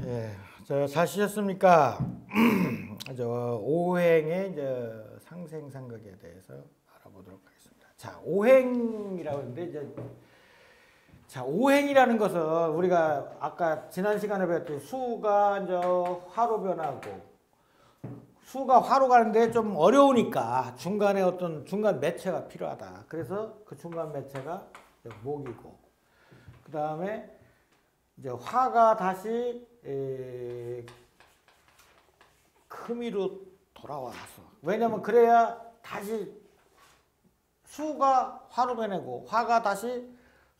예, 저잘 쉬셨습니까? 저 오행의 이제 상생 상극에 대해서 알아보도록 하겠습니다. 자, 오행이라고 하는데 이제 자, 오행이라는 것은 우리가 아까 지난 시간에 배웠듯이 수가 이제 화로 변하고 수가 화로 가는데 좀 어려우니까 중간에 어떤 중간 매체가 필요하다. 그래서 그 중간 매체가 목이고 그 다음에 이제 화가 다시 에, 금이로 돌아와서 왜냐면 그래야 다시 수가 화로 변하고 화가 다시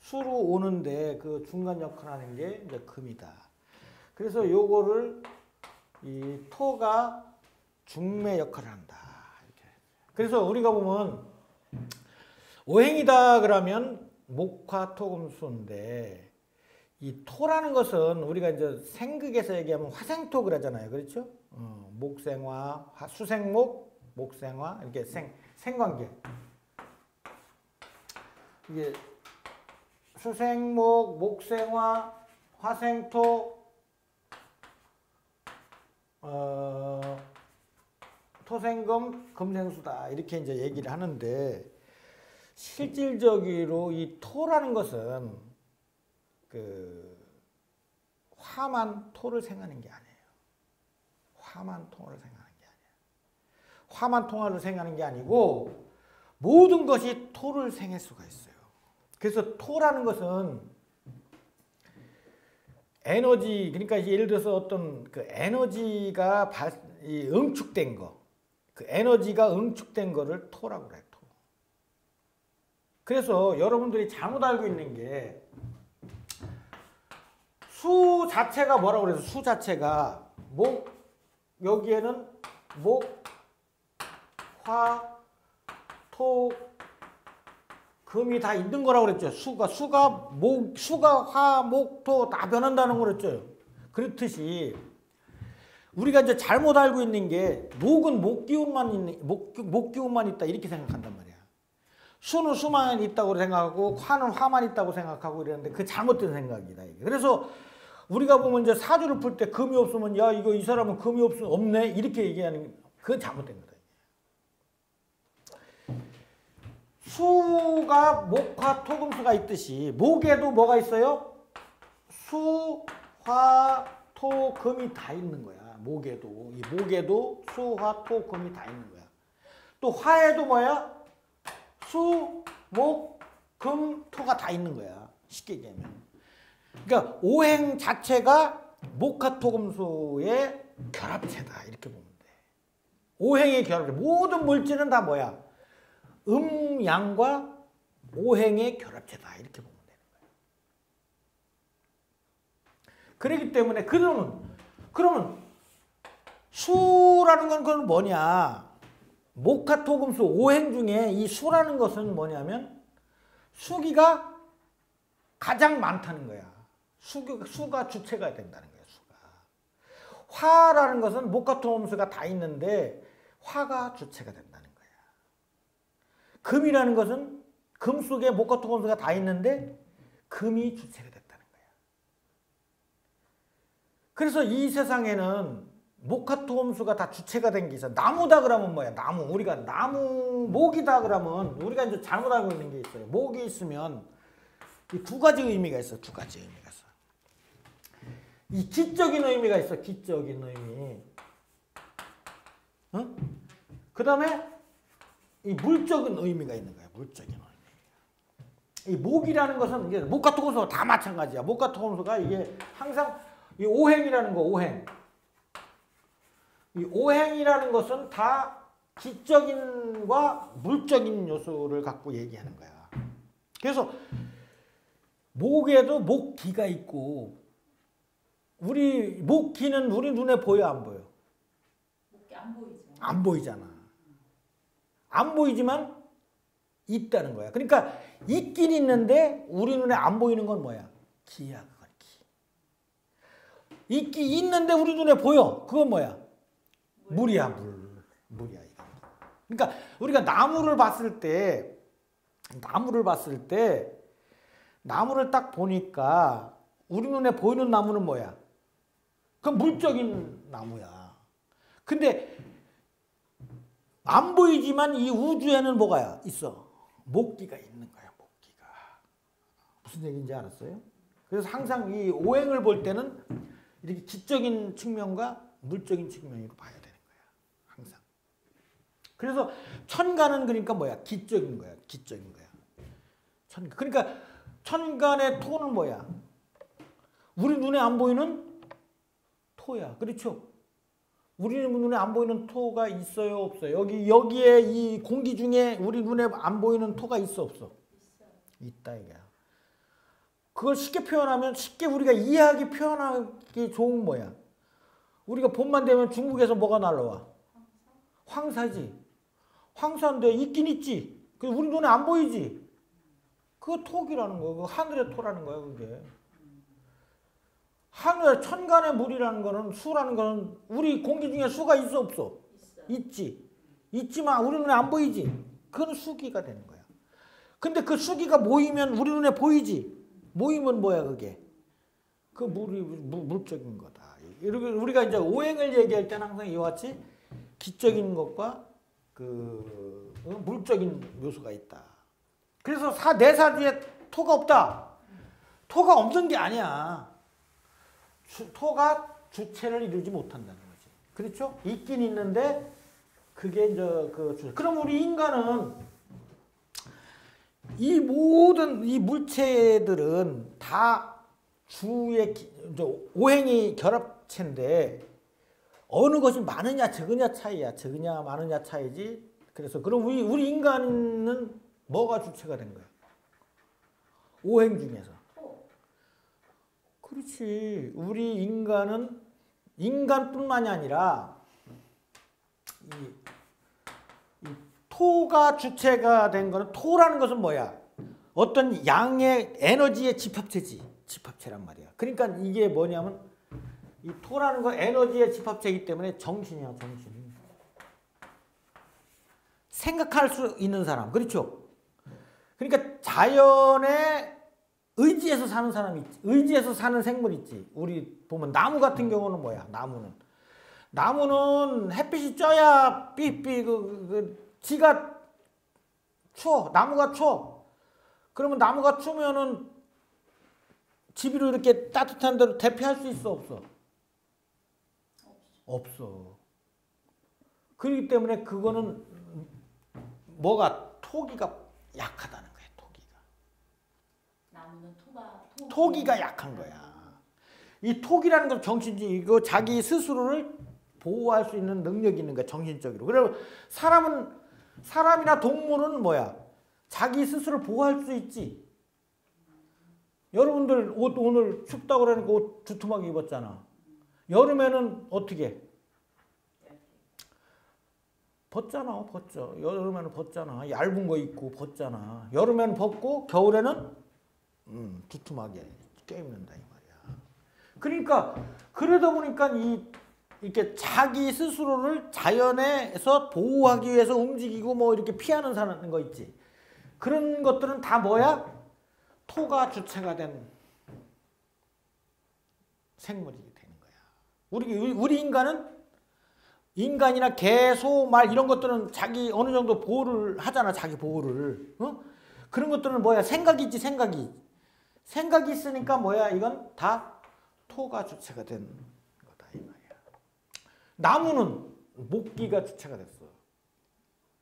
수로 오는데 그 중간 역할하는 게 이제 금이다. 그래서 요거를 이 토가 중매 역할을 한다. 이렇게. 그래서 우리가 보면 오행이다 그러면 목화 토금수인데 이 토라는 것은 우리가 이제 생극에서 얘기하면 화생토 그러잖아요. 그렇죠? 어, 목생화, 화, 수생목, 목생화 이렇게 생 생관계. 이게 수생목, 목생화, 화생토, 어, 토생금, 금생수다 이렇게 이제 얘기를 하는데 실질적으로 이 토라는 것은 그 화만 토를 생하는 게 아니에요. 화만 통화를 생각하는 게 아니에요. 화만 통화를 생각하는 게 아니고 모든 것이 토를 생할 수가 있어요. 그래서 토라는 것은 에너지 그러니까 예를 들어서 어떤 그 에너지가 발, 응축된 거, 그 에너지가 응축된 거를 토라고 그래 토. 그래서 여러분들이 잘못 알고 있는 게 수 자체가 뭐라고 그래서 수 자체가 목 여기에는 목, 화, 토, 금이 다 있는 거라고 그랬죠. 수가 수가 목 수가 화, 목, 토 다 변한다는 거 그랬죠. 그렇듯이 우리가 이제 잘못 알고 있는 게 목은 목 기운만 있는 목, 목 기운만 있다 이렇게 생각한단 말이야. 수는 수만 있다고 생각하고 화는 화만 있다고 생각하고 이러는데 그 잘못된 생각이다 이게. 그래서 우리가 보면 이제 사주를 풀 때 금이 없으면 야 이거 이 사람은 금이 없으면 없네 이렇게 얘기하는 그건 잘못된 거다. 수가 목화 토금수가 있듯이 목에도 뭐가 있어요? 수, 화, 토, 금이 다 있는 거야. 목에도 이 목에도 수, 화, 토, 금이 다 있는 거야. 또 화에도 뭐야? 수, 목, 금, 토가 다 있는 거야. 쉽게 얘기하면. 그러니까 오행 자체가 목화토금수의 결합체다 이렇게 보면 돼. 오행의 결합체. 모든 물질은 다 뭐야? 음양과 오행의 결합체다 이렇게 보면 되는 거예요. 그렇기 때문에 그러면 그러면 수라는 건 그건 뭐냐? 목화토금수 오행 중에 이 수라는 것은 뭐냐면 수기가 가장 많다는 거야. 수가, 수가 주체가 된다는 거야. 수가. 화라는 것은 목화토금수가 다 있는데 화가 주체가 된다는 거야. 금이라는 것은 금 속에 목화토금수가 다 있는데 금이 주체가 됐다는 거야. 그래서 이 세상에는 목화토금수가 다 주체가 된 게 있어. 나무다 그러면 뭐야? 나무. 우리가 나무 목이다 그러면 우리가 이제 잘못 알고 있는 게 있어요. 목이 있으면 이 두 가지 의미가 있어. 두 가지 있어. 이 기적인 의미가 있어. 기적인 의미. 어? 그 다음에 이 물적인 의미가 있는 거야. 물적인 의미. 이 목이라는 것은 이게 목화토금수가 다 마찬가지야. 목화토금수가 이게 항상 이 오행이라는 거 오행. 이 오행이라는 것은 다 기적인과 물적인 요소를 갖고 얘기하는 거야. 그래서 목에도 목기가 있고 우리 목 기는 우리 눈에 보여 안 보여? 목이 안 보이죠. 안 보이잖아. 안 보이지만 있다는 거야. 그러니까 있긴 있는데 우리 눈에 안 보이는 건 뭐야? 기야 그건 기. 있기 있는데 우리 눈에 보여. 그건 뭐야? 물이야 물. 물이야 이거. 그러니까 우리가 나무를 봤을 때 나무를 봤을 때 나무를 딱 보니까 우리 눈에 보이는 나무는 뭐야? 그건 물적인 나무야. 근데 안 보이지만 이 우주에는 뭐가 있어? 목기가 있는 거야, 목기가. 무슨 얘기인지 알았어요? 그래서 항상 이 오행을 볼 때는 이렇게 기적인 측면과 물적인 측면으로 봐야 되는 거야. 항상. 그래서 천간은 그러니까 뭐야? 기적인 거야. 기적인 거야. 천 그러니까 천간의 토는 뭐야? 우리 눈에 안 보이는 토야. 그렇죠? 우리 눈에 안 보이는 토가 있어요, 없어요? 여기 여기에 이 공기 중에 우리 눈에 안 보이는 토가 있어, 없어? 있어요. 있다 이거야. 그걸 쉽게 표현하면 쉽게 우리가 이해하기 표현하기 좋은 뭐야? 우리가 봄만 되면 중국에서 뭐가 날라와? 황사 지. 황사인데 있긴 있지. 그 우리 눈에 안 보이지. 그거 톡이라는 거야. 그 하늘의 토라는 거야, 그게. 하늘 천간의 물이라는 거는 수라는 거는 우리 공기 중에 수가 있어 없어? 있어요. 있지. 있지만 우리 눈에 안 보이지. 그건 수기가 되는 거야. 근데 그 수기가 모이면 우리 눈에 보이지. 모이면 뭐야 그게? 그 물이 물, 물적인 거다. 이렇게 우리가 이제 오행을 얘기할 때는 항상 이와 같이 기적인 것과 그 어, 물적인 요소가 있다. 그래서 사 내사주에 토가 없다. 토가 없는 게 아니야. 주- 토가 주체를 이루지 못한다는 거지. 그렇죠? 있긴 있는데 그게 이제 그 주. 그럼 우리 인간은 이 모든 이 물체들은 다 주의 오행이 결합체인데 어느 것이 많으냐 적으냐 차이야. 적으냐 많으냐 차이지. 그래서 그럼 우리 우리 인간은 뭐가 주체가 된 거야? 오행 중에서. 토. 그렇지. 우리 인간은 인간뿐만이 아니라 이, 이 토가 주체가 된 거는 토라는 것은 뭐야? 어떤 양의 에너지의 집합체지. 집합체란 말이야. 그러니까 이게 뭐냐면 이 토라는 건 에너지의 집합체이기 때문에 정신이야, 정신. 생각할 수 있는 사람. 그렇죠? 그러니까 자연의 의지에서 사는 사람이 있지. 의지에서 사는 생물 있지. 우리 보면 나무 같은 경우는 뭐야? 나무는 나무는 햇빛이 쪄야 삐삐 그, 그, 그 지가 추워. 나무가 추워. 그러면 나무가 추우면은 집으로 이렇게 따뜻한 데로 대피할 수 있어 없어? 없어. 그렇기 때문에 그거는 뭐가 토기가 약하다는. 나무는 토가 토. 토기가 약한 거야. 이 토기라는 건 정신적 이거 자기 스스로를 보호할 수 있는 능력이 있는 거야 정신적으로. 그리고 사람은 사람이나 동물은 뭐야? 자기 스스로 보호할 수 있지. 여러분들 옷 오늘 춥다고 그러니까 옷 두툼하게 입었잖아. 여름에는 어떻게? 벗잖아, 벗죠. 여름에는 벗잖아. 얇은 거 입고 벗잖아. 여름에는 벗고 겨울에는 음, 두툼하게 껴입는다 이 말이야. 그러니까 그러다 보니까 이 이렇게 자기 스스로를 자연에서 보호하기 위해서 움직이고 뭐 이렇게 피하는 사는 거 있지. 그런 것들은 다 뭐야? 토가 주체가 된 생물이 되는 거야. 우리 우리 인간은 인간이나 개, 소, 말 이런 것들은 자기 어느 정도 보호를 하잖아. 자기 보호를. 어? 그런 것들은 뭐야? 생각이 있지, 생각이. 생각이 있으니까 뭐야? 이건 다 토가 주체가 된 거다 이 말이야. 나무는 목기가 주체가 됐어.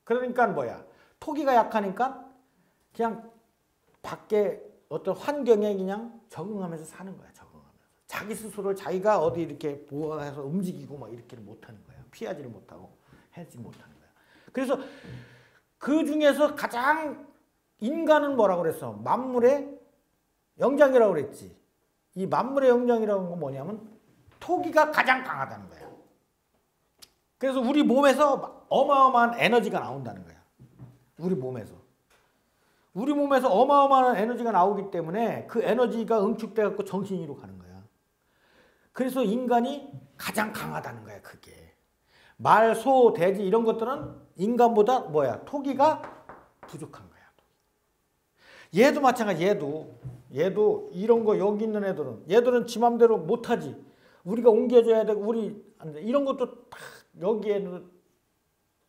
그러니까 뭐야? 토기가 약하니까 그냥 밖에 어떤 환경에 그냥 적응하면서 사는 거야. 적응하면서. 자기 스스로를 자기가 어디 이렇게 보호해서 움직이고 막 이렇게는 못하는 거야. 피하지를 못하고 하지 못하는 거야. 그래서 그 중에서 가장 인간은 뭐라고 그랬어? 만물의 영장이라고 그랬지. 이 만물의 영장이라는 건 뭐냐면 토기가 가장 강하다는 거야. 그래서 우리 몸에서 어마어마한 에너지가 나온다는 거야. 우리 몸에서. 우리 몸에서 어마어마한 에너지가 나오기 때문에 그 에너지가 응축돼 갖고 정신으로 가는 거야. 그래서 인간이 가장 강하다는 거야, 그게. 말, 소, 돼지 이런 것들은 인간보다 뭐야? 토기가 부족한 거야. 얘도 마찬가지. 얘도 얘도 이런 거 여기 있는 애들은 얘들은 지 맘대로 못 하지. 우리가 옮겨줘야 되고 우리. 이런 것도 다 여기에는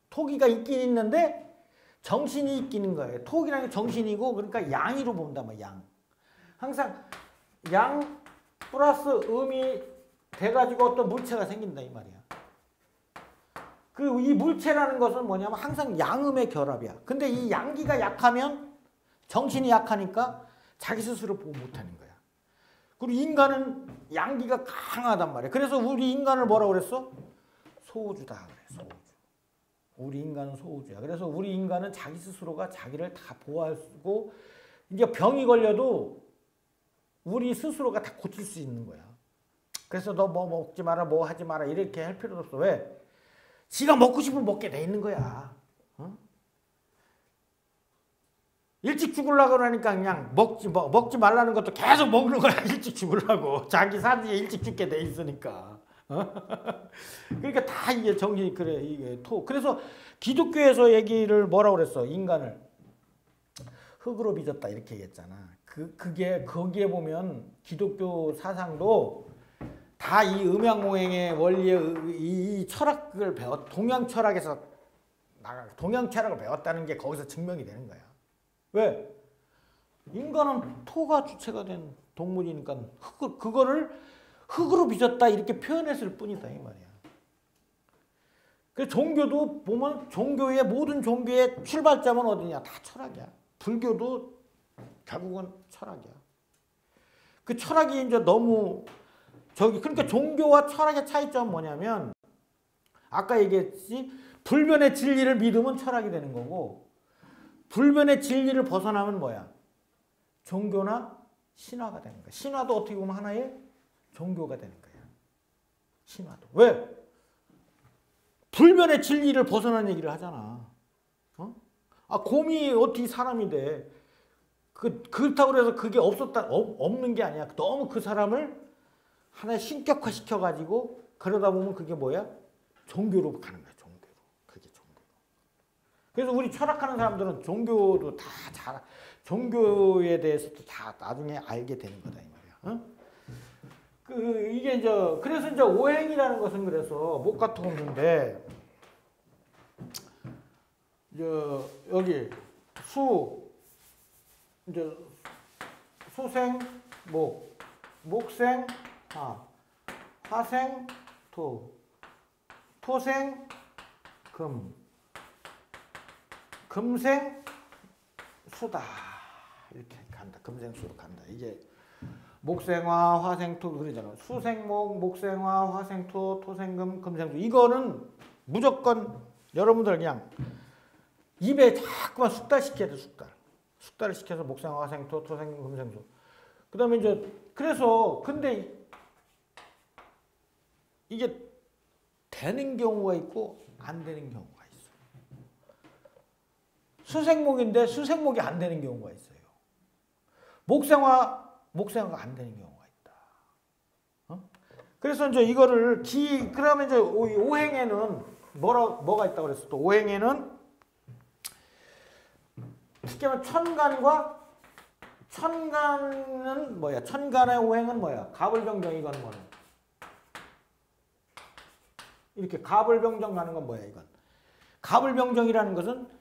토기가 있긴 있는데 정신이 있기는 거예요. 토기라는 게 정신이고 그러니까 양이로 본다 뭐 양. 항상 양 플러스 음이 돼가지고 어떤 물체가 생긴다 이 말이야. 그이 물체라는 것은 뭐냐면 항상 양음의 결합이야. 근데 이 양기가 약하면 정신이 약하니까 자기 스스로 보고 못하는 거야. 그리고 인간은 양기가 강하단 말이야. 그래서 우리 인간을 뭐라 그랬어? 소우주다 그래. 소우주. 우리 인간은 소우주야. 그래서 우리 인간은 자기 스스로가 자기를 다 보호하고 이제 병이 걸려도 우리 스스로가 다 고칠 수 있는 거야. 그래서 너 뭐 먹지 마라, 뭐 하지 마라 이렇게 할 필요도 없어. 왜? 지가 먹고 싶으면 먹게 돼 있는 거야. 어? 일찍 죽으려고 그러니까 그냥 먹지 뭐, 먹지 말라는 것도 계속 먹는 거야. 일찍 죽으려고. 자기 사지에 일찍 죽게 돼 있으니까. 어? 그러니까 다 이게 정신이 그래 이게 토. 그래서 기독교에서 얘기를 뭐라고 그랬어? 인간을 흙으로 빚었다 이렇게 얘기했잖아. 그 그게 거기에 보면 기독교 사상도 다 이 음양오행의 원리의 이, 이 철학을 배웠 동양 철학에서 나가 동양 철학을 배웠다는 게 거기서 증명이 되는 거야. 왜? 인간은 토가 주체가 된 동물이니까 흙 그거를 흙으로 빚었다 이렇게 표현했을 뿐이다 이 말이야. 그 종교도 보면 종교의 모든 종교의 출발점은 어디냐? 다 철학이야. 불교도 결국은 철학이야. 그 철학이 이제 너무 저기 그러니까 종교와 철학의 차이점은 뭐냐면 아까 얘기했지 불변의 진리를 믿으면 철학이 되는 거고 불변의 진리를 벗어나면 뭐야? 종교나 신화가 되는 거야. 신화도 어떻게 보면 하나의 종교가 되는 거야. 신화도. 왜? 불변의 진리를 벗어난 얘기를 하잖아. 어? 아, 곰이 어떻게 사람이 돼? 그, 그렇다고 해서 그게 없었다, 없, 없는 게 아니야. 너무 그 사람을 하나의 신격화 시켜가지고 그러다 보면 그게 뭐야? 종교로 가는 거야. 그래서 우리 철학하는 사람들은 종교도 다 잘, 종교에 대해서도 다 나중에 알게 되는 거다, 이 말이야. 어? 그, 이게 이제, 그래서 이제 오행이라는 것은 그래서 목 같은 없는데, 저, 여기 수, 이제 수생, 목, 목생, 화, 화생, 토, 토생, 금, 금생, 수다. 이렇게 간다. 금생수로 간다. 이게 목생화, 화생토 그러잖아. 수생목, 목생화, 화생토, 토생금, 금생수. 이거는 무조건 여러분들 그냥 입에 자꾸만 숙달 시켜야 돼, 숙달. 숙달을 시켜서 목생화, 화생토, 토생금, 금생수. 그다음에 이제 그래서 근데 이게 되는 경우가 있고 안 되는 있어. 수생목인데 수생목이 안 되는 경우가 있어요. 목생화 목생화가 안 되는 경우가 있다. 어? 그래서 이제 이거를 기 그러면 이제 오행에는 뭐라 뭐가 있다고 그랬어? 또 오행에는 쉽게 말하면 천간과 천간은 뭐야? 천간의 오행은 뭐야? 가불병정 이건 뭐는? 이렇게 가불병정 가는 건 뭐야 이건? 가불병정이라는 것은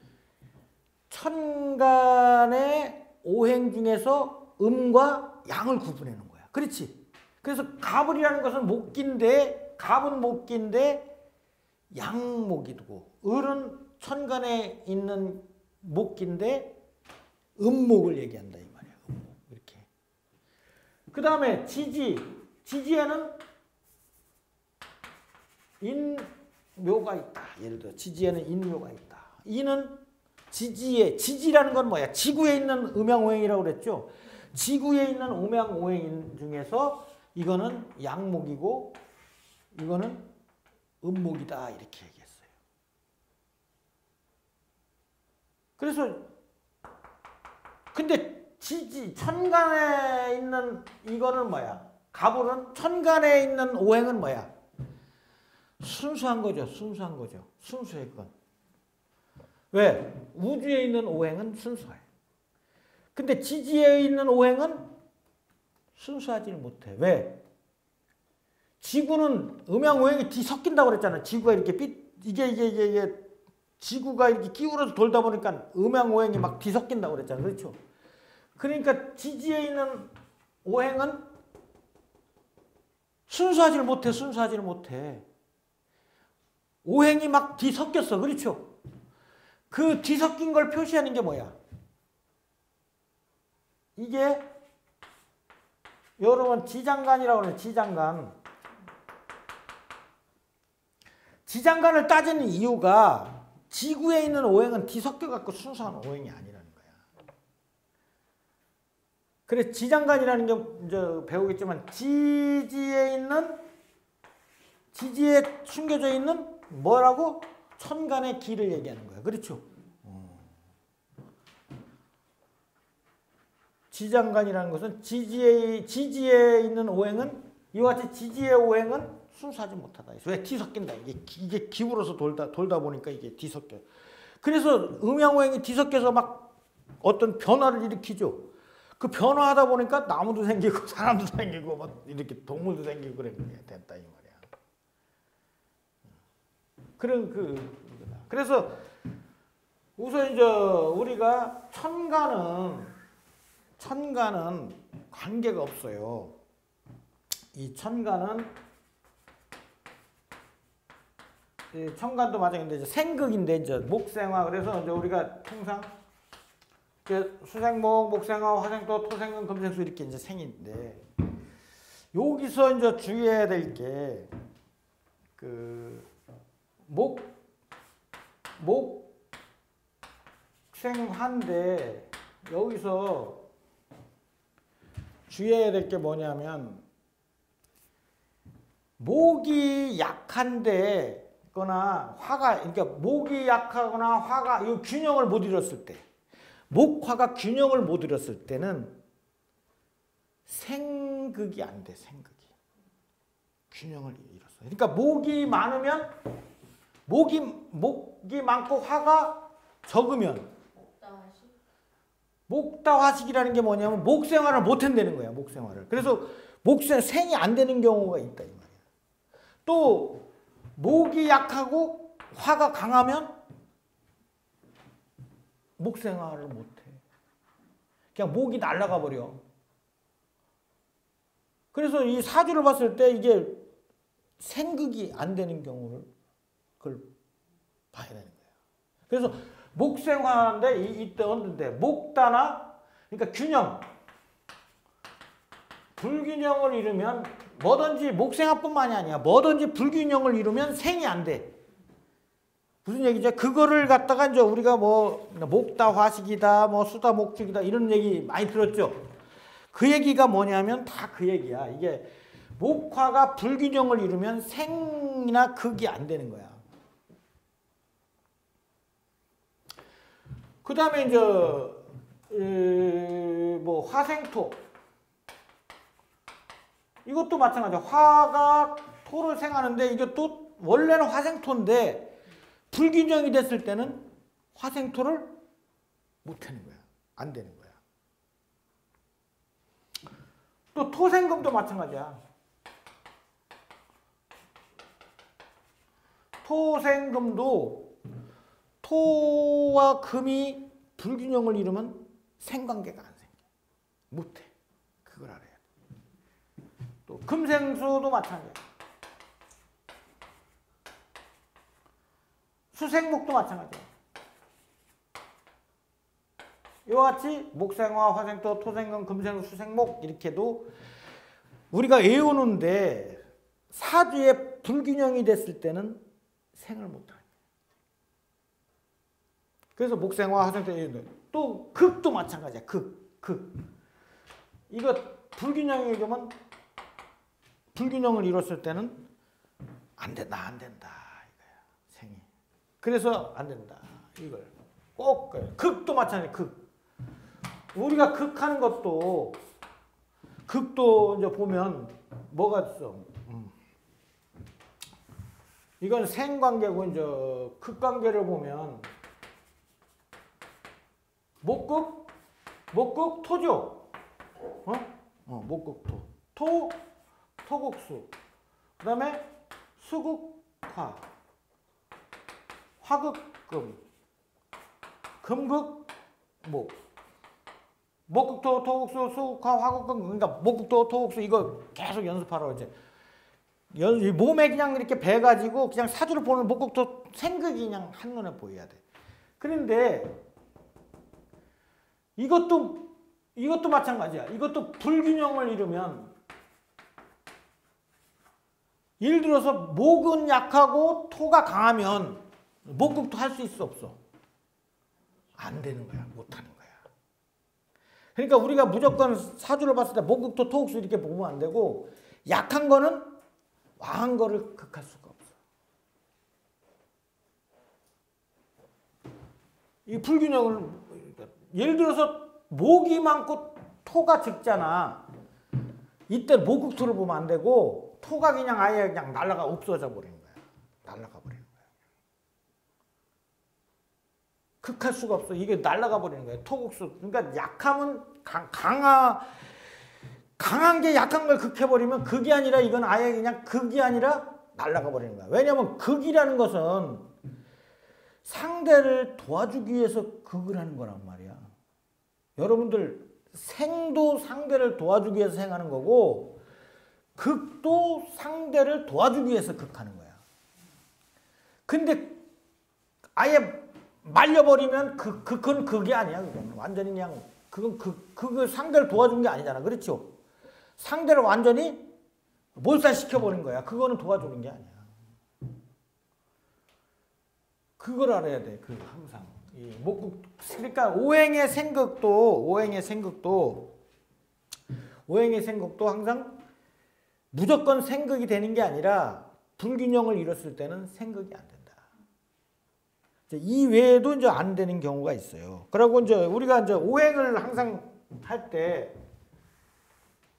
천간의 오행 중에서 음과 양을 구분하는 거야. 그렇지? 그래서 갑을이라는 것은 목기인데 갑은 목기인데 양목이고 을은 천간에 있는 목기인데 음목을 얘기한다 이 말이야. 음목 이렇게. 그 다음에 지지 지지에는 인묘가 있다. 예를 들어 지지에는 인묘가 있다. 이는 지지에 지지라는 건 뭐야? 지구에 있는 음양오행이라고 그랬죠. 지구에 있는 음양오행 중에서 이거는 양목이고 이거는 음목이다 이렇게 얘기했어요. 그래서 근데 지지 천간에 있는 이거는 뭐야? 가불은 천간에 있는 오행은 뭐야? 순수한 거죠. 순수한 거죠. 순수의 건. 왜? 우주에 있는 오행은 순수해. 근데 지지에 있는 오행은 순수하지를 못해. 왜? 지구는 음양 오행이 뒤섞인다고 그랬잖아. 지구가 이렇게 삐 이게 이게 이게 이게 지구가 이렇게 기울어서 돌다 보니까 음양 오행이 막 뒤섞인다고 그랬잖아. 그렇죠? 그러니까 지지에 있는 오행은 순수하지를 못해. 순수하지를 못해. 오행이 막 뒤섞였어. 그렇죠? 그 뒤섞인 걸 표시하는 게 뭐야? 이게 여러분 지장간이라고 그래요. 지장간. 지장간을 따지는 이유가 지구에 있는 오행은 뒤섞여 갖고 순수한 오행이 아니라는 거야. 그래 지장간이라는 게 이제 배우겠지만 지지에 있는 지지에 숨겨져 있는 뭐라고 천간의 길을 얘기하는 거야. 그렇죠? 지장간이라는 것은 지지에 지지에 있는 오행은 이와 같이 지지의 오행은 순수하지 못하다. 왜 뒤섞인다. 이게 기- 이게 기울어서 돌다 돌다 보니까 이게 뒤섞여. 그래서 음양 오행이 뒤섞여서 막 어떤 변화를 일으키죠. 그 변화하다 보니까 나무도 생기고 사람도 생기고 막 이렇게 동물도 생기고 그래 됐다 이 말이야. 그런 그 그래서 우선 이제 우리가 천간은 천간은 관계가 없어요. 이 천간은 이 천간도 마찬가지인데 이제 생극인데 이제 목생화 그래서 이제 우리가 통상 이제 수생목, 목생화, 화생토, 토생금, 금생수 이렇게 이제 생인데 여기서 이제 주의해야 될 게 그 목, 목 생화인데 여기서 주의해야 될 게 뭐냐면 목이 약한데 거나 화가 그러니까 목이 약하거나 화가 이 균형을 못 이뤘을 때 목화가 균형을 못 이뤘을 때는 생극이 안 돼 생극이. 균형을 이뤘어 그러니까 목이 많으면 목이 목이 많고 화가 적으면 목다화식이라는 게 뭐냐면 목생활을 못 한다는 거야 목생활을. 그래서 목생 생이 안 되는 경우가 있다 이 말이야. 또 목이 약하고 화가 강하면 목생활을 못 해. 그냥 목이 날아가 버려. 그래서 이 사주를 봤을 때 이게 생극이 안 되는 경우를 그걸 봐야 되는 거야. 그래서 목생화인데 이- 이때 얻는데 목다나 그러니까 균형 불균형을 이루면 뭐든지 목생화뿐만이 아니야 뭐든지 불균형을 이루면 생이 안 돼. 무슨 얘기죠? 그거를 갖다가 이제 우리가 뭐 목다 화식이다 뭐 수다 목축이다 이런 얘기 많이 들었죠. 그 얘기가 뭐냐면 다 그 얘기야. 이게 목화가 불균형을 이루면 생이나 극이 안 되는 거야. 그 다음에 이제 에, 뭐 화생토 이것도 마찬가지야. 화가 토를 생하는데 이것도 원래는 화생토인데 불균형이 됐을 때는 화생토를 못 하는 거야. 안 되는 거야. 또 토생금도 마찬가지야. 토생금도 토와 금이 불균형을 이루면 생관계가 안 생겨. 못해. 그걸 알아야 돼. 또 금생수도 마찬가지야. 수생목도 마찬가지야. 이와 같이 목생화, 화생토, 토생금, 금생수, 수생목 이렇게도 우리가 외우는데 사주에 불균형이 됐을 때는 생을 못하는 그래서 목생화, 거. 또 극도 마찬가지야. 극, 극. 이거 불균형이 되면 불균형을 이뤘을 때는 안 된다, 안 된다 이거야. 생이. 그래서 안 된다. 이걸 꼭 그래. 극도 마찬가지. 극. 우리가 극하는 것도 극도 이제 보면 뭐가 있어? 음. 이건 생관계고 이제 극관계를 보면 목극 목극 토죠. 어? 어, 목극 토. 토 토국수. 그 다음에 수극화, 화극금, 금극, 목. 목극토, 토국수, 수극화, 화극금. 그러니까 목극토, 토국수 이거 계속 연습하라고 이제. 연, 이 몸에 그냥 이렇게 배 가지고 그냥 사주를 보는 목극토 생극이 그냥 한눈에 보여야 돼. 그런데 이것도 이것도 마찬가지야. 이것도 불균형을 이루면 예를 들어서 목은 약하고 토가 강하면 목극도 할 수 있어 없어? 안 되는 거야. 못 하는 거야. 그러니까 우리가 무조건 사주를 봤을 때 목극토 토국수 이렇게 보면 안 되고 약한 거는 왕한 거를 극할 수가 없어. 이 불균형을 예를 들어서 목이 많고 토가 적잖아. 이때 목극토를 보면 안 되고 토가 그냥 아예 그냥 날라가 없어져 버리는 거야. 날라가 버리는 거야. 극할 수가 없어. 이게 날라가 버리는 거야. 토국수. 그러니까 약하면 강, 강하 강한 게 약한 걸 극해버리면 극이 아니라 이건 아예 그냥 극이 아니라 날라가 버리는 거야. 왜냐하면 극이라는 것은 상대를 도와주기 위해서 극을 하는 거란 말이야. 여러분들 생도 상대를 도와주기 위해서 생하는 거고 극도 상대를 도와주기 위해서 극하는 거야. 근데 아예 말려버리면 그, 그, 그건 그게 아니야. 그건 완전히 그냥 그건 그, 그걸 상대를 도와준 게 아니잖아. 그렇죠? 상대를 완전히 몰살시켜버린 거야. 그거는 도와주는 게 아니야. 그걸 알아야 돼. 그 항상. 이 목국 그러니까 오행의 생극도 오행의 생극도 오행의 생극도 항상 무조건 생극이 되는 게 아니라 불균형을 이뤘을 때는 생극이 안 된다. 이 외에도 이제 안 되는 경우가 있어요. 그리고 이제 우리가 이제 오행을 항상 할 때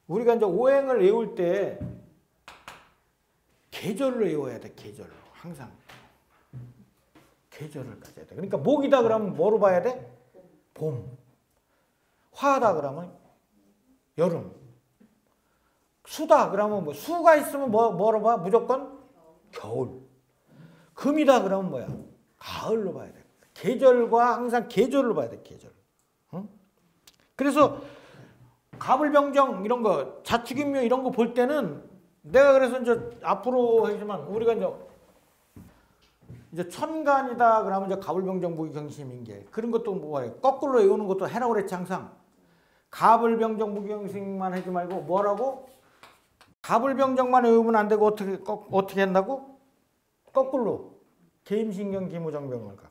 우리가 이제 오행을 외울 때 계절로 외워야 돼. 계절로 항상 계절을 가져야 돼. 그러니까 목이다 그러면 뭐로 봐야 돼? 봄. 화다 그러면 여름. 수다 그러면 뭐 수가 있으면 뭐 뭐로 봐? 무조건 겨울. 금이다 그러면 뭐야? 가을로 봐야 돼. 계절과 항상 계절로 봐야 돼. 계절. 응? 그래서 가불병정 이런 거 자축인묘 이런 거 볼 때는 내가 그래서 이제 앞으로 하지만 우리가 이제 이제 천간이다 그러면 이제 가불병정 무기경심인계 그런 것도 뭐예요? 거꾸로 외우는 것도 해라고 그랬지 항상 가불병정 무기경심만 하지 말고 뭐라고? 가불병정만 외우면 안 되고 어떻게 거, 어떻게 한다고? 거꾸로 개임신경 기무정병을가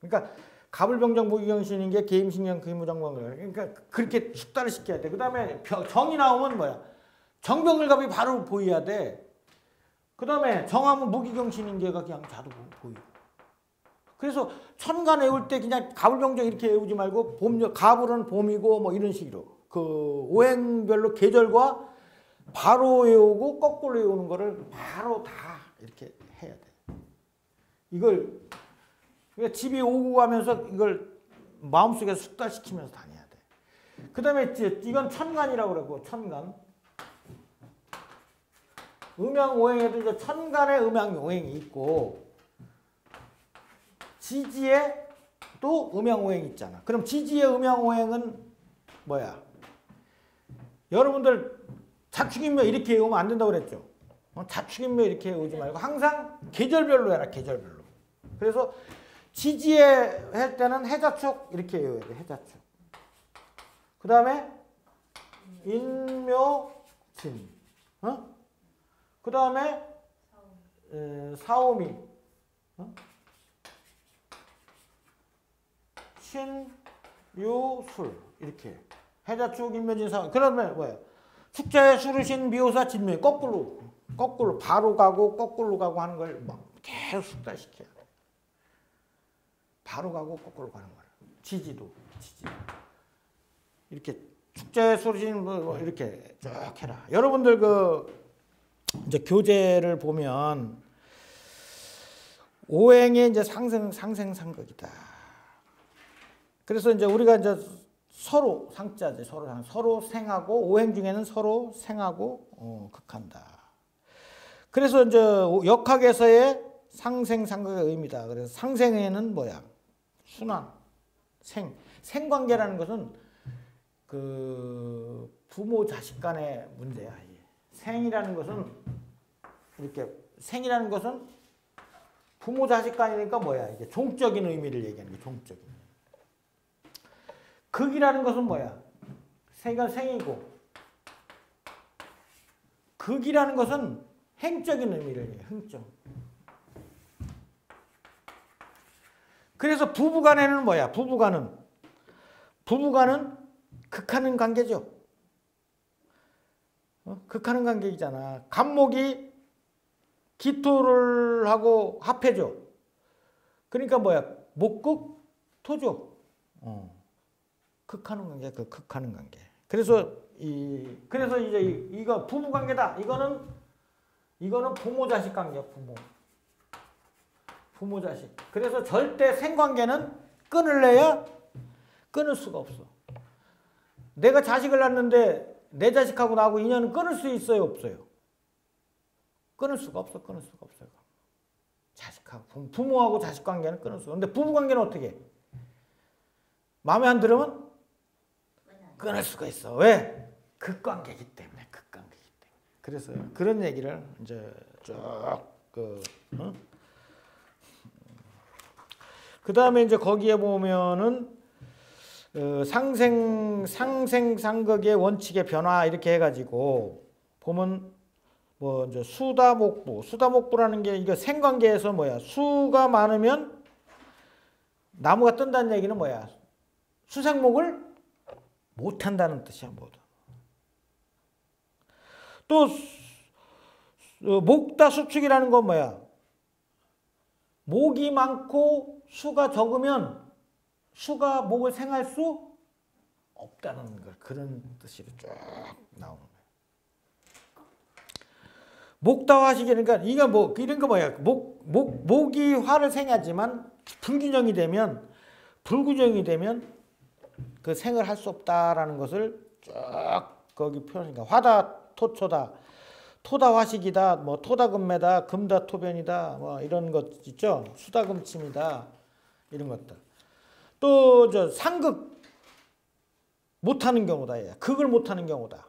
그러니까 가불병정 무기경신인계 개임신경 기무정병을 그러니까 그렇게 숙달을 시켜야 돼. 그다음에 정이 나오면 뭐야? 정병을갑이 바로 보여야 돼. 그 다음에 정하면 무기경신인계가 그냥 자도 보이고. 그래서 천간 외울 때 그냥 가불병정 이렇게 외우지 말고 봄, 가불은 봄이고 뭐 이런 식으로 그 오행별로 계절과 바로 외우고 거꾸로 외우는 거를 바로 다 이렇게 해야 돼. 이걸 그러니까 집에 오고 가면서 이걸 마음속에 숙달시키면서 다녀야 돼. 그 다음에 이건 천간이라고 그러고 천간. 음양오행에도 이제 천간의 음양오행이 있고 지지에 또 음양오행이 있잖아. 그럼 지지의 음양오행은 뭐야? 여러분들 자축인묘 이렇게 외우면 안 된다고 그랬죠. 어? 자축인묘 이렇게 외우지 말고 항상 계절별로 해라. 계절별로. 그래서 지지에 할 때는 해자축 이렇게 외워야 돼. 해자축. 그 다음에 인묘진. 어? 그 다음에 사오미, 어? 신유술 이렇게 해자축 인묘진 사. 그러면 뭐예요? 축제 수르신 미호사 진묘 거꾸로 거꾸로 바로 가고 거꾸로 가고 하는 걸 막 계속 숙달시켜야 돼. 바로 가고 거꾸로 가는 거야. 지지도 지지. 이렇게 축제 수르신 뭐 이렇게 쭉 해라. 여러분들 그 이제 교재를 보면 오행의 이제 상생 상생 상극이다. 그래서 이제 우리가 이제 서로 상자제 서로 상 서로 생하고 오행 중에는 서로 생하고 어, 극한다. 그래서 이제 역학에서의 상생 상극의 의미다. 그래서 상생에는 뭐야? 순환, 생, 생관계라는 것은 그 부모 자식 간의 문제야. 생이라는 것은 이렇게 생이라는 것은 부모 자식 간이니까 뭐야? 이게 종적인 의미를 얘기하는 게 종적인. 극이라는 것은 뭐야? 생은 생이고 극이라는 것은 행적인 의미를 얘기해. 행적. 그래서 부부간에는 뭐야? 부부간은 부부간은 극하는 관계죠. 어? 극하는 관계이잖아. 간목이 기토를 하고 합해져. 그러니까 뭐야? 목극 토죠. 어. 극하는 관계, 그 극하는 관계. 그래서 이 그래서 이제 이- 이거 부부 관계다. 이거는 이거는 부모 자식 관계, 부모. 부모 자식. 그래서 절대 생관계는 끊을래야 끊을 수가 없어. 내가 자식을 낳는데 내 자식하고 나하고 인연은 끊을 수 있어요, 없어요? 끊을 수가 없어, 끊을 수가 없어요. 자식하고 부- 부모하고 자식 관계는 끊을 수. 근데 부부 관계는 어떻게? 해? 마음에 안 들으면 끊을 수가 있어. 왜? 극관계이기 때문에. 극관계이기 때문에. 그래서 그런 얘기를 이제 쭉그 어? 그다음에 이제 거기에 보면은 어, 상생 상생 상극의 원칙의 변화 이렇게 해가지고 보면 뭐 이제 수다목부 수다목부라는 게 이거 생관계에서 뭐야 수가 많으면 나무가 뜬다는 얘기는 뭐야 수생목을 못 한다는 뜻이야 뭐다. 또 수- 어, 목다 수축이라는 건 뭐야? 목이 많고 수가 적으면 수가 목을 생할 수 없다는 걸 그런 뜻으로 쭉 나오는 거예요. 목다화식이 그러니까 이거 뭐 이런 거 뭐야? 목, 목 목이 화를 생하지만 불균형이 되면 불균형이 되면 그 생을 할 수 없다라는 것을 쭉 거기 표현하니까 화다 토초다 토다 화식이다 뭐 토다 금매다 금다 토변이다 뭐 이런 것 있죠 수다 금침이다 이런 것들 또 저 상극 못하는 경우다 얘 극을 못하는 경우다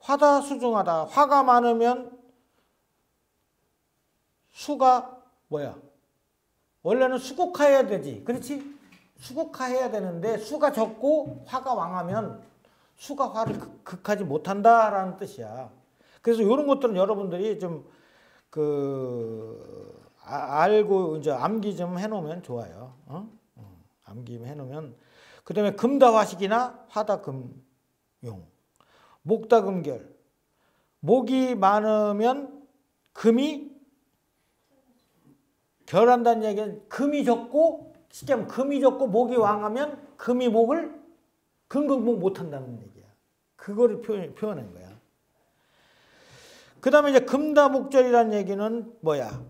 화다 수중하다 화가 많으면 수가 뭐야 원래는 수국화해야 되지 그렇지 수국화해야 되는데 수가 적고 화가 왕하면 수가 화를 극- 극하지 못한다라는 뜻이야. 그래서 이런 것들은 여러분들이 좀 그 알고 이제 암기 좀 해놓으면 좋아요. 어? 어, 암기 좀 해놓으면 그 다음에 금다화식이나 화다금용, 목다금결. 목이 많으면 금이 결한다는 얘기는 금이 적고 쉽게 하면 금이 적고 목이 왕하면 금이 목을 금극목 못한다는 얘기야. 그거를 표현, 표현한 거야. 그 다음에 이제 금다목절이라는 얘기는 뭐야?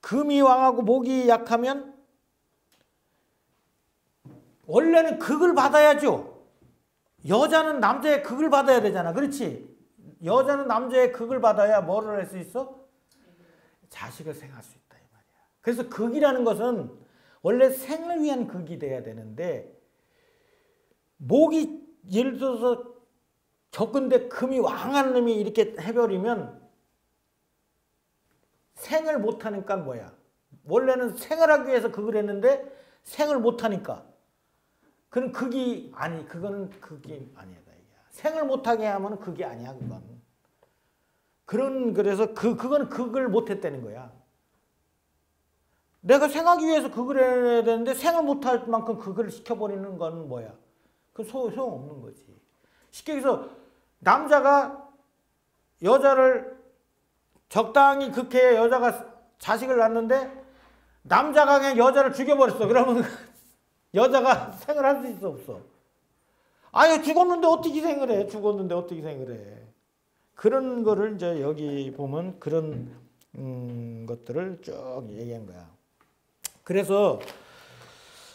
금이 왕하고 목이 약하면 원래는 극을 받아야죠. 여자는 남자의 극을 받아야 되잖아. 그렇지? 여자는 남자의 극을 받아야 뭐를 할 수 있어? 자식을 생할 수 있다 이 말이야. 그래서 극이라는 것은 원래 생을 위한 극이 돼야 되는데 목이 예를 들어서 적은데 금이 왕한 놈이 이렇게 해버리면 생을 못하니까 뭐야? 원래는 생을 하기 위해서 극을 했는데 생을 못하니까 그건 극이 아니 그거는 극이 아니다 생을 못하게 하면 극이 아니야 그건 그런 그래서 그 그거는 극을 못했다는 거야. 내가 생하기 위해서 극을 해야 되는데 생을 못할 만큼 극을 시켜버리는 건 뭐야? 그 소, 소용없는 거지. 쉽게 얘기해서 남자가 여자를 적당히 극해 여자가 자식을 낳는데 남자가 그냥 여자를 죽여버렸어. 그러면 여자가 생을 할 수 있어 없어? 아예 죽었는데 어떻게 생을 해? 죽었는데 어떻게 생을 해? 그런 거를 이제 여기 보면 그런 음, 것들을 쭉 얘기한 거야. 그래서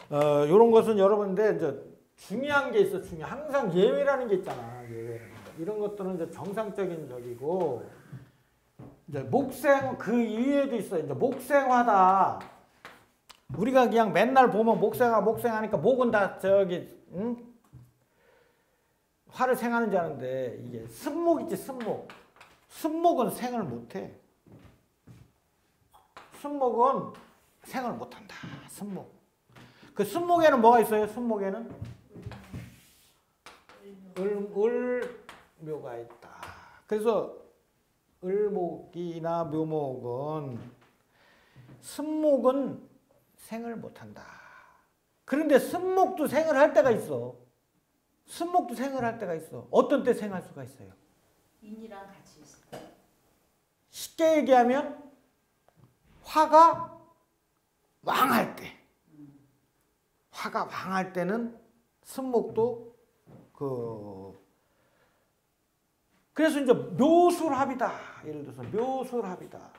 어, 이런 것은 여러분들 이제 중요한 게 있어. 중요. 항상 예외라는 게 있잖아. 예외. 이런 것들은 이제 정상적인 적이고 이제 목생 그 이외에도 있어요. 이제 목생화다. 우리가 그냥 맨날 보면 목생화 목생하니까 목은 다 저기 응? 화를 생하는 줄 아는데 이게 습목 있지 습목. 습목은 생을 못해. 습목은 생을 못한다. 습목. 그 습목에는 뭐가 있어요? 습목에는 을, 을 묘가 있다. 그래서 을목이나 묘목은 습목은 생을 못한다. 그런데 습목도 생을 할 때가 있어. 습목도 생을 할 때가 있어. 어떤 때 생할 수가 있어요? 인이랑 같이 있어. 쉽게 얘기하면 화가 왕할 때, 화가 왕할 때는 습목도 그 그래서 이제 묘술합이다. 예를 들어서 묘술합이다.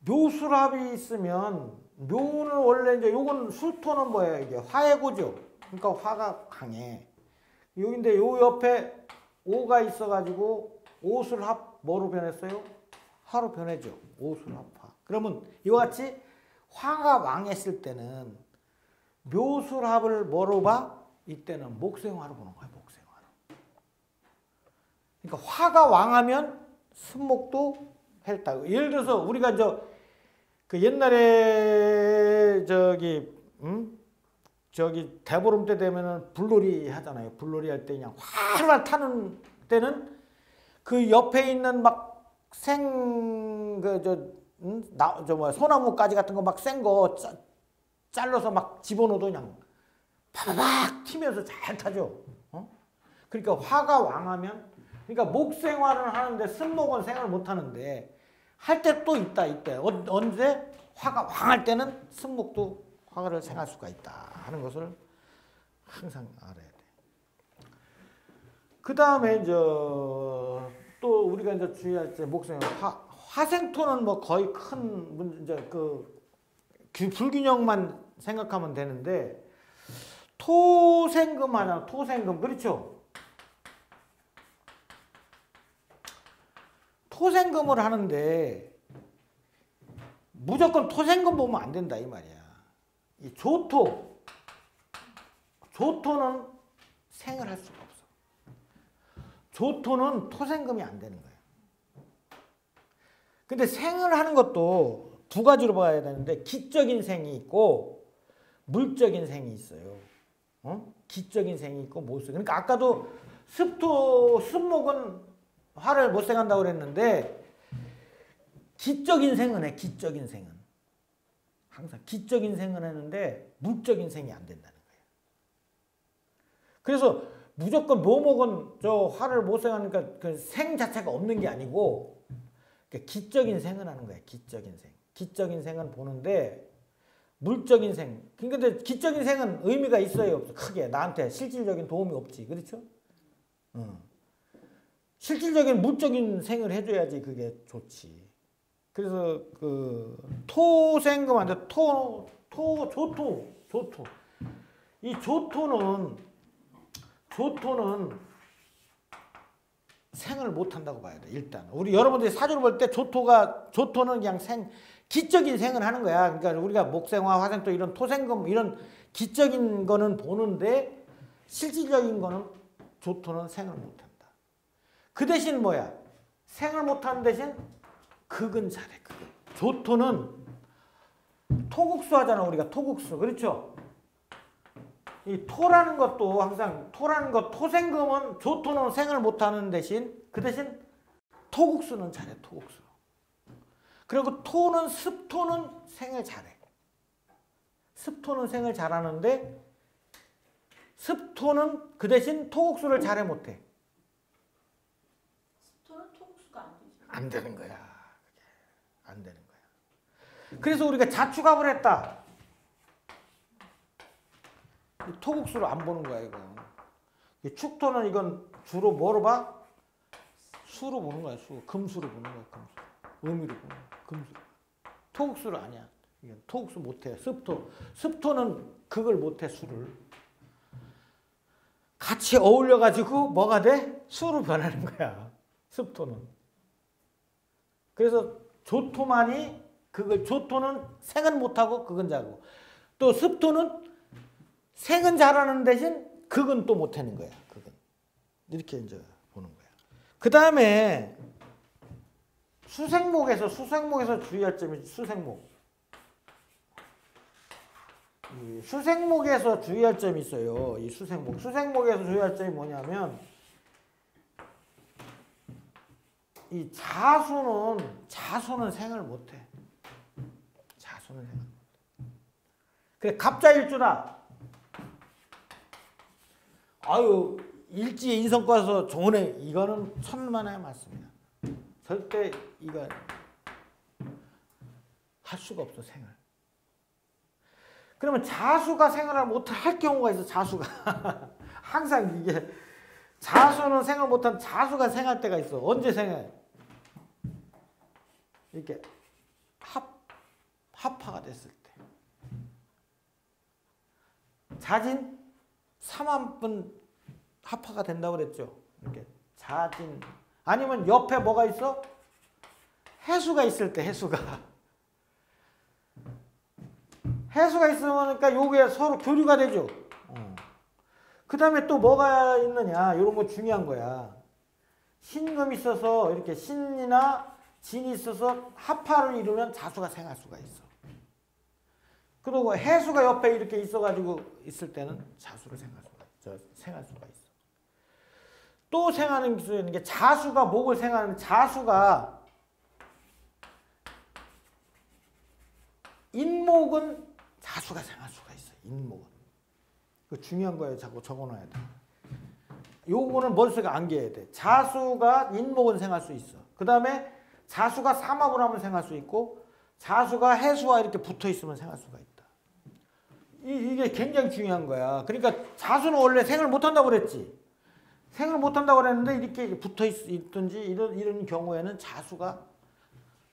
묘술합이 있으면 묘는 원래 이제 요건 술토는 뭐예요? 이게 화해고죠. 그러니까 화가 강해. 여기인데 요 옆에 오가 있어가지고 오술합 뭐로 변했어요? 화로 변해죠. 오술합화. 그러면 이와 같이 화가 왕했을 때는 묘술합을 뭐로 봐? 이때는 목생화로 보는 거야. 목생화로. 그러니까 화가 왕하면 습목도 했다. 예를 들어서 우리가 저 그 옛날에 저기 음? 저기 대보름 때 되면은 불놀이 하잖아요. 불놀이 할 때 그냥 활활 타는 때는 그 옆에 있는 막 생 그저 음? 나저 뭐야 소나무 가지 같은 거 막 센거 잘라서 막 집어넣어도 그냥 파바박 튀면서 잘 타죠. 어? 그러니까 화가 왕하면 그러니까 목생화를 하는데 쓴목은 생을 못 하는데 할 때 또 있다 이때 어, 언제 화가 왕할 때는 쓴목도 화를 생할 수가 있다 하는 것을 항상 알아야 돼. 그 다음에 저또 우리가 이제 주의할 때 목생 화 화생토는 뭐 거의 큰 문, 이제 그 규- 불균형만 생각하면 되는데 토생금 하잖아 토생금 그렇죠? 토생금을 하는데 무조건 토생금 보면 안 된다 이 말이야. 이 조토 조토는 생을 할 수가 없어. 조토는 토생금이 안 되는 거예요. 근데 생을 하는 것도 두 가지로 봐야 되는데 기적인 생이 있고 물적인 생이 있어요. 어? 기적인 생이 있고 못생. 그러니까 아까도 습토 습목은 화를 못 생한다고 그랬는데 기적 인 생은 해. 기적 인 생은 항상 기적 인 생은 하는데 물적 인 생이 안 된다는 거예요. 그래서 무조건 묘목은 저 화를 못 생하니까 그 생 자체가 없는 게 아니고 그러니까 기적 인 생은 하는 거예요. 기적 인 생. 기적 인 생은 보는데 물적 인 생. 근데 기적 인 생은 의미가 있어요, 없어? 크게 나한테 실질적인 도움이 없지, 그렇죠? 어. 실질적인 물적인 생을 해줘야지 그게 좋지. 그래서 그 토생금한테 토, 토, 조토, 조토. 이 조토는 조토는 생을 못 한다고 봐야 돼. 일단 우리 여러분들이 사주를 볼 때 조토가 조토는 그냥 생 기적인 생을 하는 거야. 그러니까 우리가 목생화, 화생토 이런 토생금 이런 기적인 거는 보는데 실질적인 거는 조토는 생을 못 한다. 그 대신 뭐야? 생을 못 하는 대신 극은 잘해. 극은. 조토는 토국수 하잖아. 우리가 토국수. 그렇죠? 이 토라는 것도 항상 토라는 것 토생금은 조토는 생을 못 하는 대신 그 대신 토국수는 잘해. 토국수. 그리고 토는 습토는 생을 잘해. 습토는 생을 잘하는데 습토는 그 대신 토국수를 잘해 못해. 스토는 통수가 안 되는 거야. 안 되는 거야. 그래서 우리가 자축합을 했다. 이 토국수로 안 보는 거야 이거. 이 축토는 이건 주로 뭐로 봐? 수로 보는 거야 수. 금수로 보는 거야 금수. 의미로 보는 거야 금수. 토국수로 아니야. 이건 토국수 못해. 습토. 습토는 그걸 못해 수를. 같이 어울려 가지고 뭐가 돼? 수로 변하는 거야. 습토는. 그래서 조토만이 그걸 조토는 생은 못하고 극은 잘하고 또 습토는 생은 잘하는 대신 극은 또 못하는 거야. 극은 이렇게 이제 보는 거야. 그 다음에 수생목에서 수생목에서 주의할 점이 수생목. 이 수생목에서 주의할 점이 있어요. 이 수생목. 수생목에서 주의할 점이 뭐냐면 이 자수는 자수는 생을 못해. 자수는 생을 못해. 그래 갑자일주라. 아유 일지에 인성과서 좋네. 이거는 천만에 맞습니다. 절대 이거 할 수가 없어 생을. 그러면 자수가 생활을 못할 경우가 있어 자수가 항상 이게 자수는 생활 못한 자수가 생할 때가 있어 언제 생해 이렇게 합 합파가 됐을 때 자진 삼한분 합파가 된다고 그랬죠 이렇게 자진 아니면 옆에 뭐가 있어 해수가 있을 때 해수가 해수가 있으니까 요게 서로 교류가 되죠. 그 다음에 또 뭐가 있느냐. 이런 거 중요한 거야. 신금 있어서 이렇게 신이나 진이 있어서 합파를 이루면 자수가 생할 수가 있어. 그리고 해수가 옆에 이렇게 있어가지고 있을 때는 자수를 생할 수가, 저, 생할 수가 있어. 또 생하는 기술이 있는 게 자수가 목을 생하는 자수가 인목은 자수가 생할 수가 있어. 인목은. 그 중요한 거예요. 자꾸 적어놔야 돼. 요거는 머릿속에 안겨야 돼. 자수가 인목은 생할 수 있어. 그 다음에 자수가 삼합을 하면 생할 수 있고 자수가 해수와 이렇게 붙어 있으면 생할 수가 있다. 이, 이게 굉장히 중요한 거야. 그러니까 자수는 원래 생을 못 한다고 그랬지. 생을 못 한다고 그랬는데 이렇게 붙어 있, 든지 이런 이런 경우에는 자수가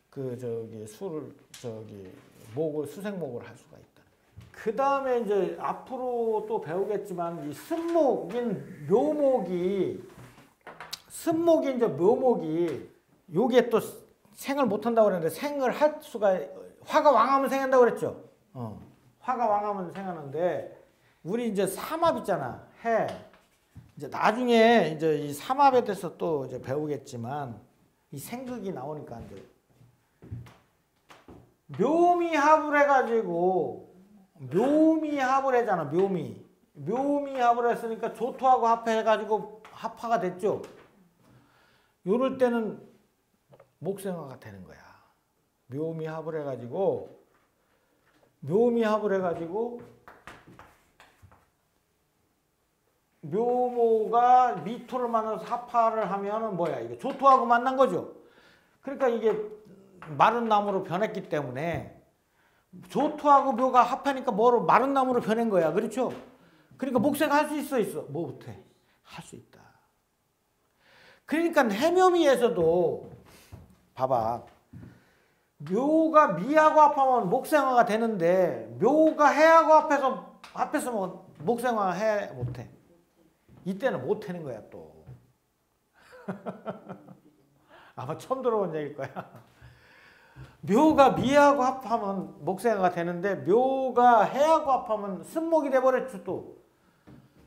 그 저기 수를 저기 목을 수생목을 할 수가 있다. 그 다음에 이제 앞으로 또 배우겠지만 이 승목인 묘목이 승목이 이제 묘목이 요게 또 생을 못 한다고 그랬는데 생을 할 수가 화가 왕하면 생한다고 그랬죠. 어. 화가 왕하면 생하는데 우리 이제 삼합 있잖아. 해. 이제 나중에 이제 이 삼합에 대해서 또 이제 배우겠지만 이 생극이 나오니까 이제 묘미합을 해가지고 묘미합을 했잖아 묘미 묘미합을 했으니까 조토하고 합해가지고 합화가 됐죠 요럴 때는 목생화가 되는 거야 묘미합을 해가지고 묘미합을 해가지고 묘모가 미토를 만나서 합화를 하면은 뭐야 이게 조토하고 만난 거죠 그러니까 이게 마른 나무로 변했기 때문에 조토하고 묘가 합하니까 뭐로 마른 나무로 변한 거야. 그렇죠? 그러니까 목생 할 수 있어 있어. 뭐 못해? 할 수 있다. 그러니까 해묘미에서도 봐봐. 묘가 미하고 합하면 목생화가 되는데 묘가 해하고 합해서 합했으면 목생화 해 못해. 이때는 못하는 거야 또. 아마 처음 들어본 얘기일 거야. 묘가 미하고 합하면 목생화가 되는데 묘가 해하고 합하면 쓴목이 돼버렸죠 또.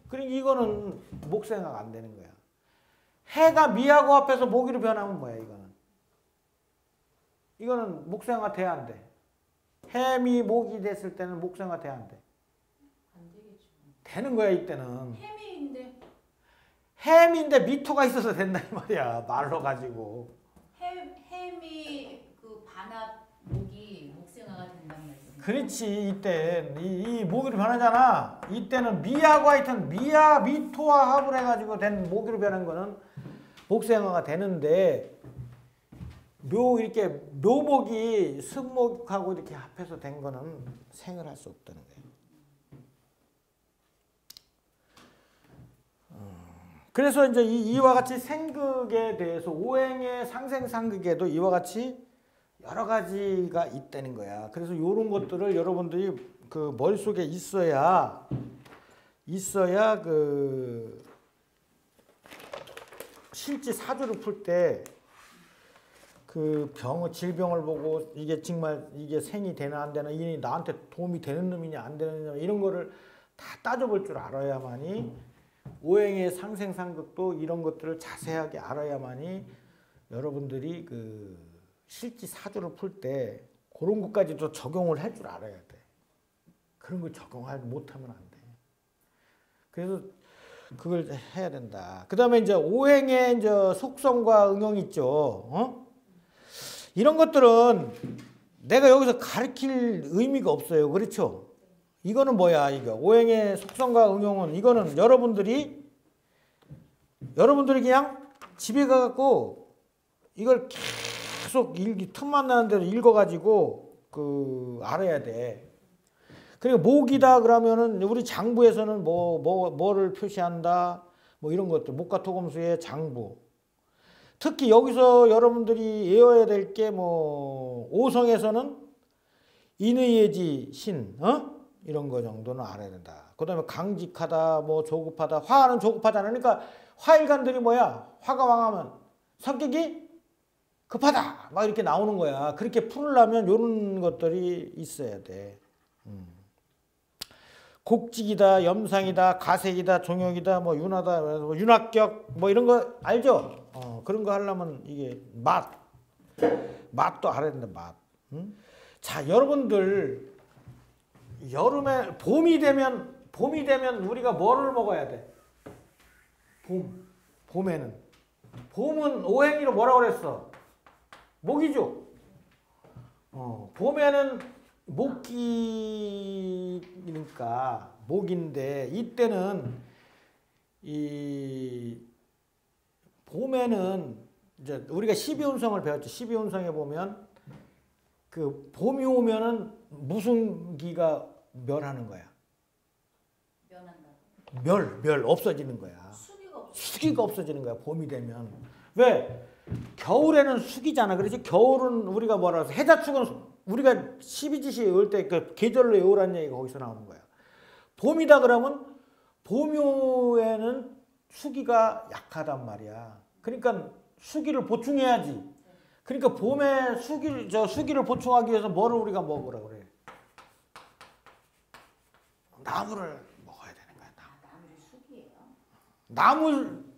그러니까 이거는 목생화가 안 되는 거야. 해가 미하고 합해서 모기로 변하면 뭐야 이거는. 이거는 목생화 돼야 안 돼. 해미 목이 됐을 때는 목생화 돼야 안 돼. 안 되겠죠. 되는 거야 이때는. 해미인데 해미인데 미토가 있어서 된다 이 말이야 말로 가지고. 해 해미 그 반합 목이 목생화가 된다는 말씀. 그렇지 이때 이, 이 모기로 변하잖아 이때는 미하고 하여튼 미하 미토와 합을 해가지고 된 모기로 변한 거는 목생화가 되는데 묘 이렇게 묘목이 승목하고 이렇게 합해서 된 거는 생을 할 수 없다는 거예요. 어, 그래서 이제 이, 이와 같이 생극에 대해서 오행의 상생상극에도 이와 같이 여러 가지가 있다는 거야. 그래서 이런 것들을 여러분들이 그 머릿속에 있어야 있어야 그 실제 사주를 풀때 그 병, 질병을 보고 이게 정말 이게 생이 되나 안 되나 이 나한테 도움이 되는 놈이냐 안 놈이냐 이런 거를 다 따져볼 줄 알아야만이 오행의 상생상극도 이런 것들을 자세하게 알아야만이 여러분들이 그 실제 사주를 풀 때 그런 것까지도 적용을 할 줄 알아야 돼. 그런 걸 적용을 못하면 안 돼. 그래서 그걸 해야 된다. 그 다음에 이제 오행의 이제 속성과 응용 있죠. 어? 이런 것들은 내가 여기서 가르칠 의미가 없어요. 그렇죠? 이거는 뭐야, 이거. 오행의 속성과 응용은 이거는 여러분들이 여러분들이 그냥 집에 가갖고 이걸 계속 읽기 틈만 나는 대로 읽어가지고 그 알아야 돼. 그리고 목이다 그러면은 우리 장부에서는 뭐, 뭐 뭐를 표시한다 뭐 이런 것들 목과 토금수의 장부. 특히 여기서 여러분들이 외워야 될 게 뭐 오성에서는 인의예지 신 어? 이런 거 정도는 알아야 된다. 그 다음에 강직하다 뭐 조급하다 화는 조급하잖아. 그러니까 화일간들이 뭐야? 화가 왕하면 성격이 급하다 막 이렇게 나오는 거야. 그렇게 풀으려면 이런 것들이 있어야 돼. 음. 곡직이다, 염상이다, 가색이다, 종역이다, 뭐 윤하다, 뭐 윤합격 뭐 이런 거 알죠? 어, 그런 거 하려면 이게 맛, 맛도 알아야 된다 맛. 응? 자 여러분들 여름에 봄이 되면 봄이 되면 우리가 뭐를 먹어야 돼? 봄, 봄에는 봄은 오행이로 뭐라 그랬어? 목이죠. 어, 봄에는 목기니까 목인데 이때는 이 봄에는 이제 우리가 12운성을 배웠죠. 12운성에 보면 그 봄이 오면은 무슨 기가 멸하는 거야. 면한다. 멸, 멸 없어지는 거야. 수기가 없어. 수기가 없어지는 거야. 봄이 되면. 왜? 겨울에는 수기잖아. 그렇지? 겨울은 우리가 뭐라 해서 해자축은 우리가 12지시 외울 때 그 계절로 외우라는 얘기가 거기서 나오는 거야. 봄이다 그러면 봄요에는 수기가 약하단 말이야. 그러니까 수기를 보충해야지. 그러니까 봄에 수기 저 수기를 보충하기 위해서 뭐를 우리가 먹으라 그래? 나무를 먹어야 되는 거야. 나무. 아, 나무를 수기예요. 나무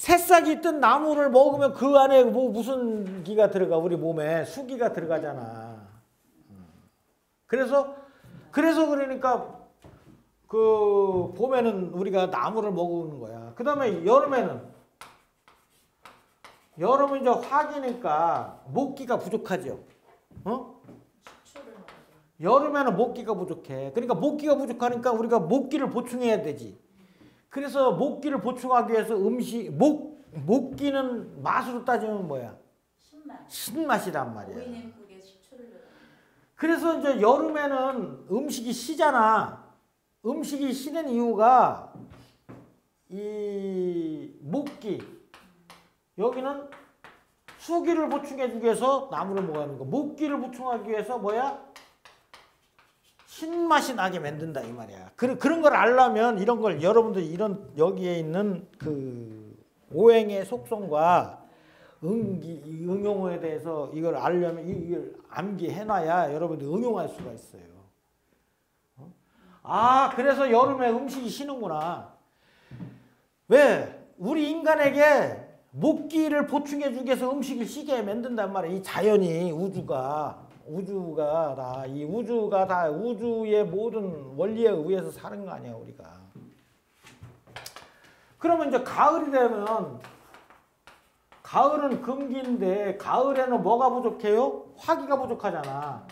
새싹이 뜬 나무를 먹으면 그 안에 뭐 무슨 기가 들어가 우리 몸에 수기가 들어가잖아. 음. 그래서 그래서 그러니까 그 봄에는 우리가 나무를 먹는 거야. 그 다음에 여름에는 여름은 이제 화기니까 목기가 부족하죠. 어? 여름에는 목기가 부족해. 그러니까 목기가 부족하니까 우리가 목기를 보충해야 되지. 그래서 목기를 보충하기 위해서 음식 목 목기는 맛으로 따지면 뭐야? 신맛. 신맛이란 말이야. 그래서 이제 여름에는 음식이 시잖아. 음식이 시는 이유가 이 목기 여기는 수기를 보충해 주기 위해서 나무를 먹어야 하는 거. 목기를 보충하기 위해서 뭐야? 신맛이 나게 만든다 이 말이야. 그런 그런 걸 알려면 이런 걸 여러분들 이런 여기에 있는 그 오행의 속성과 응기 응용어에 대해서 이걸 알려면 이- 이걸 암기해놔야 여러분들 응용할 수가 있어요. 어? 아 그래서 여름에 음식이 시는구나. 왜 우리 인간에게 목기를 보충해주기 위해서 음식을 시게 만든단 말이야. 이 자연이 우주가 우주가 다 이 우주가 다 우주의 모든 원리에 의해서 사는 거 아니야 우리가. 그러면 이제 가을이 되면 가을은 금기인데 가을에는 뭐가 부족해요? 화기가 부족하잖아.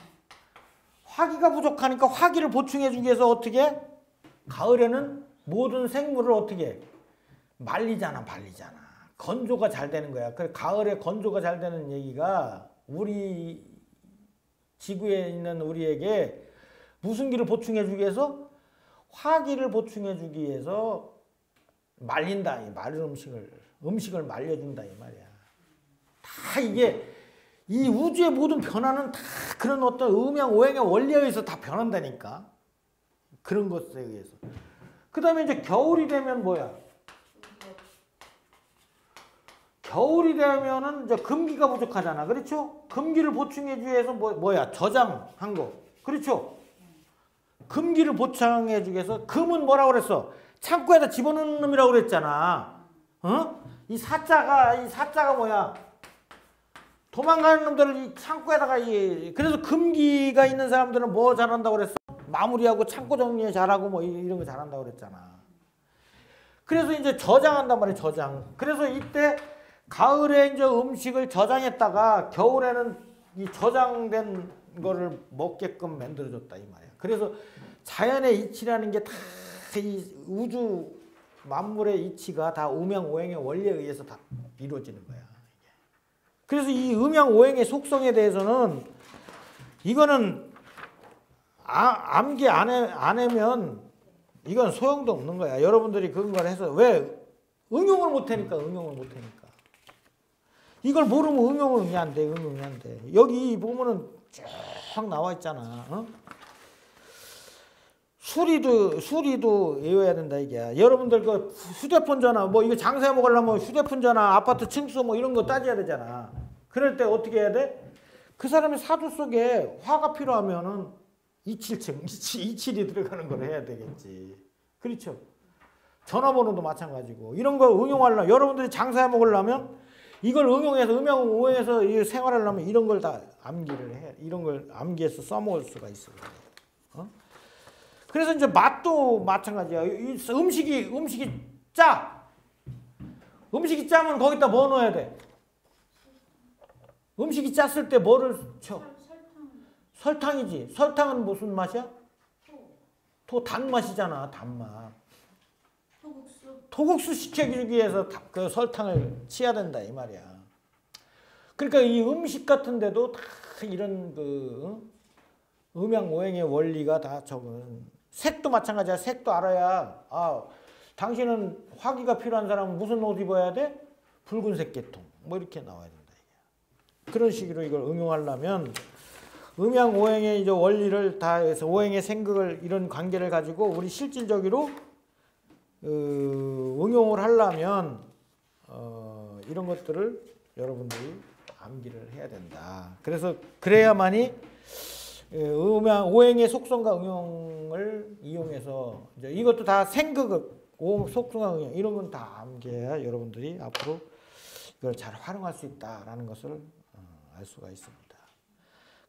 화기가 부족하니까 화기를 보충해 주기 위해서 어떻게? 가을에는 모든 생물을 어떻게? 말리잖아, 말리잖아. 건조가 잘 되는 거야. 그 가을에 건조가 잘 되는 얘기가 우리 지구에 있는 우리에게 무슨 기를 보충해주기 위해서 화기를 보충해주기 위해서 말린다. 이 마른 음식을 음식을 말려준다 이 말이야. 다 이게 이 우주의 모든 변화는 다 그런 어떤 음양 오행의 원리에 의해서 다 변한다니까. 그런 것에 의해서. 그 다음에 이제 겨울이 되면 뭐야? 겨울이 되면은 이제 금기가 부족하잖아. 그렇죠? 금기를 보충해 주기 위해서 뭐, 뭐야? 저장한 거. 그렇죠? 금기를 보충해 주기 위해서 금은 뭐라고 그랬어? 창고에다 집어넣는 놈이라고 그랬잖아. 어? 이 사자가 이 사자가 뭐야? 도망가는 놈들을 이 창고에다가 이 그래서 금기가 있는 사람들은 뭐 잘한다고 그랬어? 마무리하고 창고 정리 잘하고 뭐 이- 이런 거 잘한다고 그랬잖아. 그래서 이제 저장한단 말이야, 저장. 그래서 이때 가을에 이제 음식을 저장했다가 겨울에는 이 저장된 거를 먹게끔 만들어줬다 이 말이야. 그래서 자연의 이치라는 게 다 이 우주 만물의 이치가 다 음양오행의 원리에 의해서 다 이루어지는 거야. 그래서 이 음양오행의 속성에 대해서는 이거는 아, 암기 안, 해, 안 하면 이건 소용도 없는 거야. 여러분들이 그런 걸 해서 왜 응용을 못 하니까 응용을 못 하니까. 이걸 모르면 응용은 안 돼. 응용이 안 돼. 여기 보면은 쭉 나와 있잖아. 어? 수리도 수리도 외워야 된다 이게. 여러분들 그 휴대폰 전화 뭐 이거 장사해 먹으려면 휴대폰 전화, 아파트 층수 뭐 이런 거 따져야 되잖아. 그럴 때 어떻게 해야 돼? 그 사람의 사주 속에 화가 필요하면은 이칠층, 이칠, 이칠이 들어가는 걸 해야 되겠지. 그렇죠? 전화번호도 마찬가지고 이런 거 응용하려면 여러분들이 장사해 먹으려면 이걸 응용해서 음양 오해해서 이 생활하려면 이런 걸 다 암기를 해 이런 걸 암기해서 써먹을 수가 있어. 어? 그래서 이제 맛도 마찬가지야. 이 음식이 음식이 짜. 음식이 짜면 거기다 뭐 넣어야 돼? 음식이 짰을 때 뭐를 쳐? 설탕 설탕이지. 설탕은 무슨 맛이야? 또토 단맛이잖아. 단맛. 소국수 시켜주기 위해서 다- 그 설탕을 치야 된다 이 말이야. 그러니까 이 음식 같은데도 다 이런 그 어? 음양 오행의 원리가 다 적은 색도 마찬가지야. 색도 알아야 아 당신은 화기가 필요한 사람은 무슨 옷 입어야 돼? 붉은색 계통 뭐 이렇게 나와야 된다 이게. 그런 식으로 이걸 응용하려면 음양 오행의 이제 원리를 다 해서 오행의 생극을 이런 관계를 가지고 우리 실질적으로 그 응용을 하려면 어, 이런 것들을 여러분들이 암기를 해야 된다. 그래서 그래야만이 예, 음양 오행의 속성과 응용을 이용해서 이제 이것도 다 생극, 오 속성과 응용 이런 건 다 암기해야 여러분들이 앞으로 이걸 잘 활용할 수 있다라는 것을 어, 알 수가 있습니다.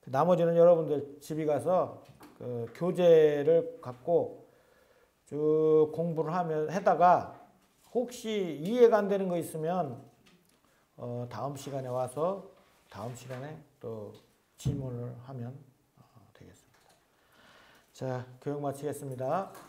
그 나머지는 여러분들 집에 가서 그 교재를 갖고 쭉 공부를 하면 해다가 혹시 이해가 안 되는 거 있으면 어, 다음 시간에 와서 다음 시간에 또 질문을 하면 어, 되겠습니다. 자, 교육 마치겠습니다.